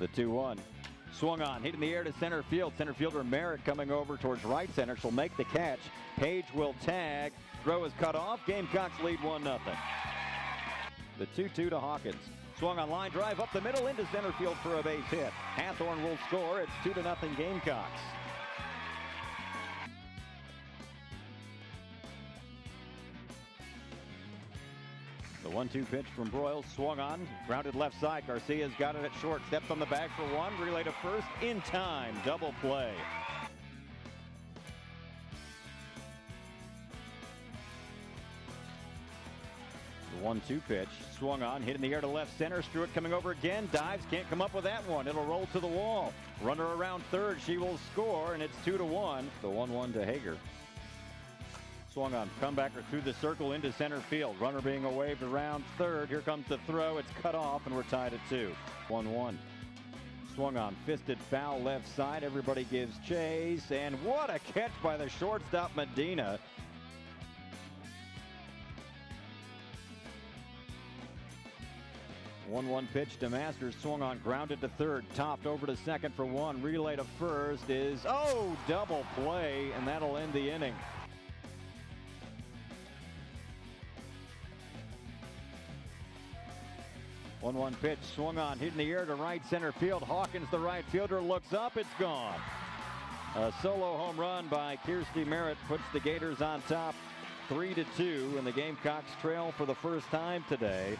The 2 1. Swung on, hit in the air to center field. Center fielder Merritt coming over towards right center. She'll make the catch. Page will tag. Throw is cut off. Gamecocks lead 1 0. The 2 2 to Hawkins. Swung on line drive up the middle into center field for a base hit. Hathorn will score. It's 2 to nothing Gamecocks. The one-two pitch from Broyles swung on, grounded left side. Garcia's got it at short, steps on the bag for one, relay to first in time, double play. The one-two pitch swung on, hit in the air to left center. Stewart coming over again, dives, can't come up with that one. It'll roll to the wall. Runner around third, she will score, and it's two to one. The one-one to Haeger. Swung on, comebacker through the circle into center field. Runner being waved around third. Here comes the throw. It's cut off, and we're tied at two. 1 1. Swung on, fisted foul left side. Everybody gives chase. And what a catch by the shortstop Medina. One-one pitch to Masters, swung on, grounded to third, topped over to second for one, relay to first is oh double play, and that'll end the inning. One-one pitch swung on, hit in the air to right center field. Hawkins, the right fielder, looks up. It's gone. A solo home run by Kirsti Merritt puts the Gators on top, three to two, and the Gamecocks trail for the first time today.